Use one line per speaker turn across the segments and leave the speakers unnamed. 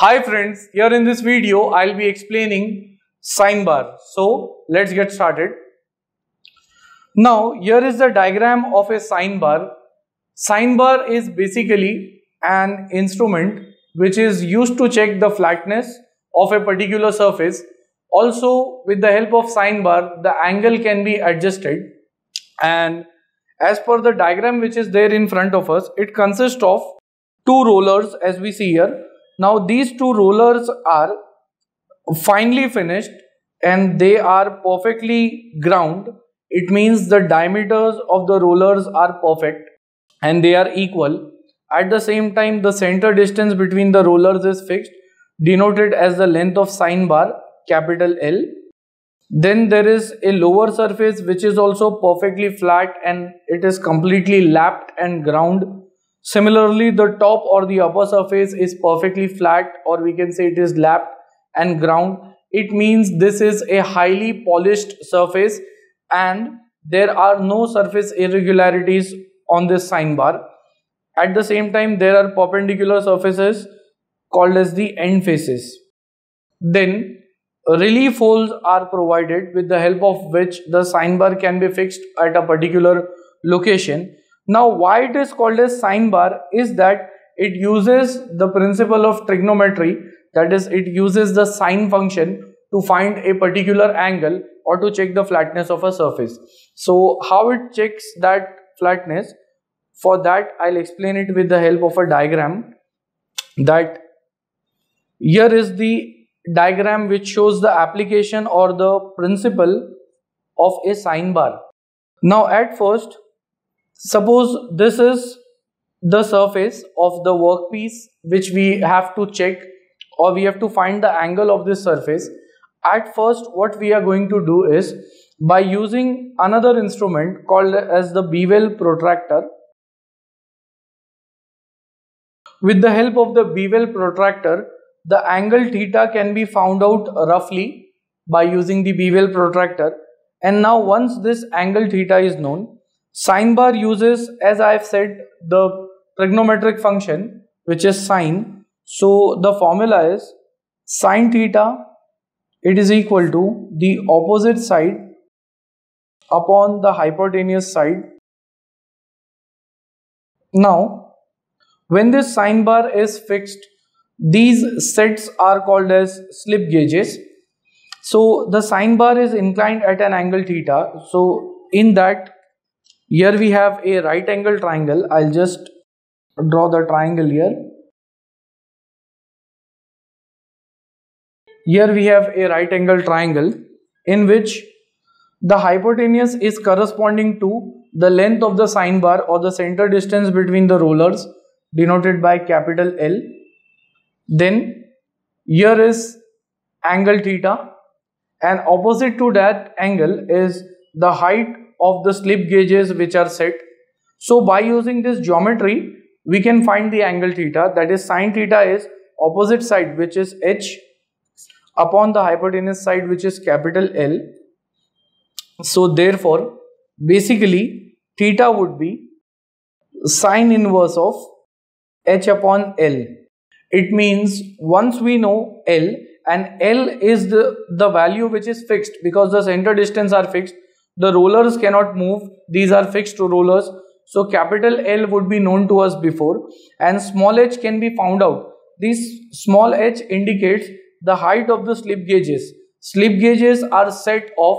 Hi friends, here in this video I'll be explaining sine bar. So let's get started. Now here is the diagram of a sine bar. Sine bar is basically an instrument which is used to check the flatness of a particular surface. Also with the help of sine bar the angle can be adjusted and as per the diagram which is there in front of us it consists of two rollers as we see here now these two rollers are finely finished and they are perfectly ground. It means the diameters of the rollers are perfect and they are equal. At the same time the center distance between the rollers is fixed denoted as the length of sine bar capital L. Then there is a lower surface which is also perfectly flat and it is completely lapped and ground Similarly, the top or the upper surface is perfectly flat or we can say it is lapped and ground. It means this is a highly polished surface and there are no surface irregularities on this sine bar. At the same time, there are perpendicular surfaces called as the end faces. Then, relief holes are provided with the help of which the sine bar can be fixed at a particular location now why it is called as sine bar is that it uses the principle of trigonometry that is it uses the sine function to find a particular angle or to check the flatness of a surface. So how it checks that flatness for that I'll explain it with the help of a diagram that here is the diagram which shows the application or the principle of a sine bar. Now at first Suppose this is the surface of the workpiece which we have to check or we have to find the angle of this surface. At first what we are going to do is by using another instrument called as the bevel protractor. With the help of the bevel protractor, the angle theta can be found out roughly by using the bevel protractor and now once this angle theta is known, Sine bar uses, as I have said, the trigonometric function which is sine. So the formula is sine theta it is equal to the opposite side upon the hypotenuse side. Now when this sine bar is fixed these sets are called as slip gauges. So the sine bar is inclined at an angle theta. So in that here we have a right angle triangle. I'll just draw the triangle here. Here we have a right angle triangle in which the hypotenuse is corresponding to the length of the sine bar or the center distance between the rollers denoted by capital L. Then here is angle theta and opposite to that angle is the height of the slip gauges which are set. So by using this geometry, we can find the angle theta that is sine theta is opposite side which is h upon the hypotenuse side which is capital L. So therefore, basically theta would be sine inverse of h upon L. It means once we know L and L is the, the value which is fixed because the center distance are fixed the rollers cannot move. These are fixed to rollers. So capital L would be known to us before. And small h can be found out. This small h indicates the height of the slip gauges. Slip gauges are set of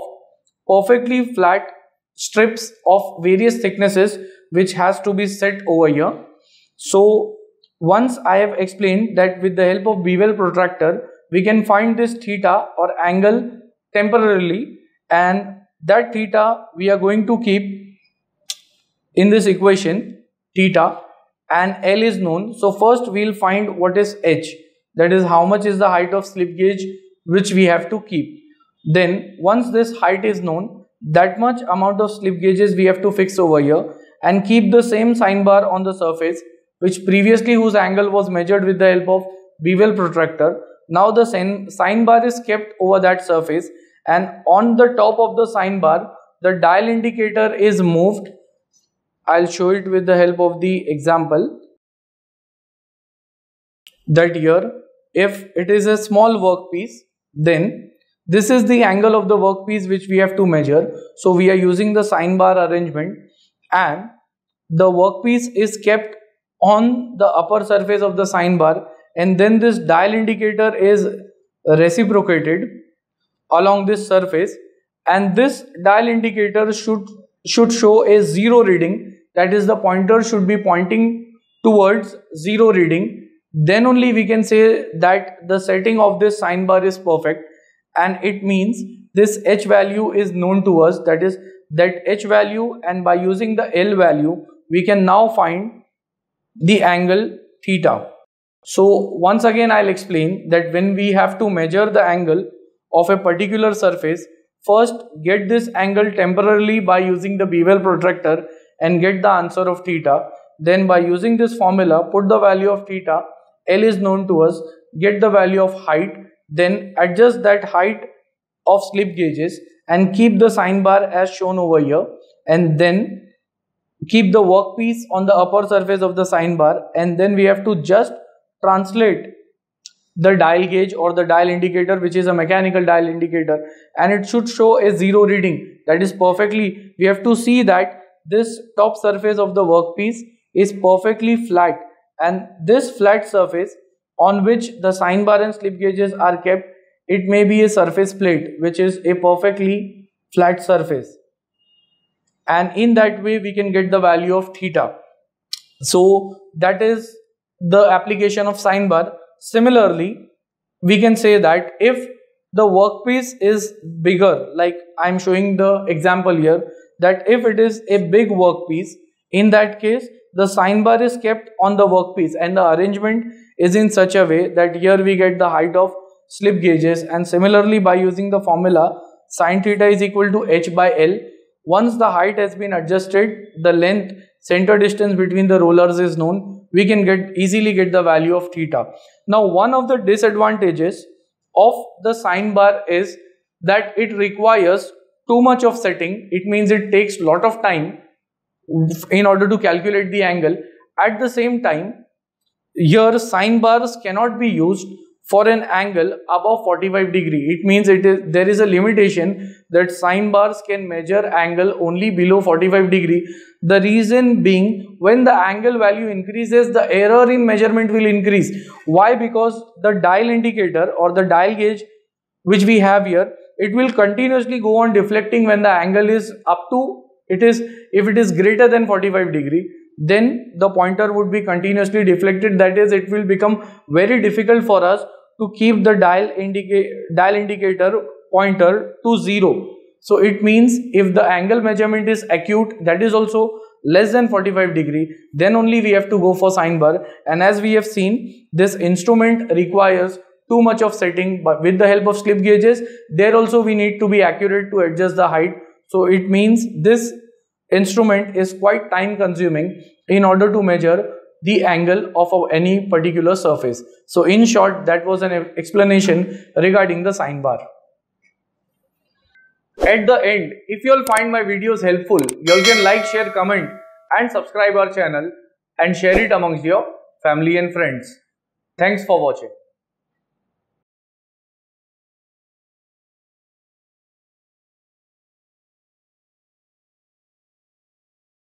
perfectly flat strips of various thicknesses which has to be set over here. So once I have explained that with the help of bevel protractor we can find this theta or angle temporarily and that theta we are going to keep in this equation theta and L is known. So first we will find what is H that is how much is the height of slip gauge which we have to keep. Then once this height is known that much amount of slip gauges we have to fix over here and keep the same sine bar on the surface which previously whose angle was measured with the help of bevel protractor. Now the sine bar is kept over that surface and on the top of the sine bar the dial indicator is moved. I'll show it with the help of the example. That here if it is a small workpiece then this is the angle of the workpiece which we have to measure. So we are using the sine bar arrangement and the workpiece is kept on the upper surface of the sine bar and then this dial indicator is reciprocated along this surface and this dial indicator should should show a zero reading. That is the pointer should be pointing towards zero reading. Then only we can say that the setting of this sine bar is perfect and it means this h value is known to us. That is that h value and by using the l value we can now find the angle theta. So once again i'll explain that when we have to measure the angle of a particular surface first get this angle temporarily by using the bevel protractor and get the answer of theta. Then by using this formula put the value of theta l is known to us get the value of height then adjust that height of slip gauges and keep the sine bar as shown over here. And then keep the workpiece on the upper surface of the sine bar. And then we have to just translate the dial gauge or the dial indicator which is a mechanical dial indicator and it should show a zero reading. That is perfectly we have to see that this top surface of the workpiece is perfectly flat and this flat surface on which the sine bar and slip gauges are kept it may be a surface plate which is a perfectly flat surface. And in that way we can get the value of theta. So that is the application of sine bar similarly we can say that if the workpiece is bigger like i'm showing the example here that if it is a big workpiece in that case the sine bar is kept on the workpiece and the arrangement is in such a way that here we get the height of slip gauges and similarly by using the formula sine theta is equal to h by L. Once the height has been adjusted the length center distance between the rollers is known we can get easily get the value of theta. Now one of the disadvantages of the sine bar is that it requires too much of setting. It means it takes lot of time in order to calculate the angle. At the same time your sine bars cannot be used for an angle above 45 degree. It means it is there is a limitation that sine bars can measure angle only below 45 degree. The reason being when the angle value increases the error in measurement will increase. Why? Because the dial indicator or the dial gauge which we have here it will continuously go on deflecting when the angle is up to it is if it is greater than 45 degree then the pointer would be continuously deflected. That is it will become very difficult for us to keep the dial, dial indicator pointer to 0 so it means if the angle measurement is acute that is also less than 45 degree then only we have to go for sine bar. And as we have seen this instrument requires too much of setting but with the help of slip gauges there also we need to be accurate to adjust the height. So it means this instrument is quite time consuming in order to measure the angle of any particular surface. So in short that was an explanation regarding the sine bar. At the end, if you all find my videos helpful, you all can like, share, comment and subscribe our channel and share it amongst your family and friends. Thanks for watching.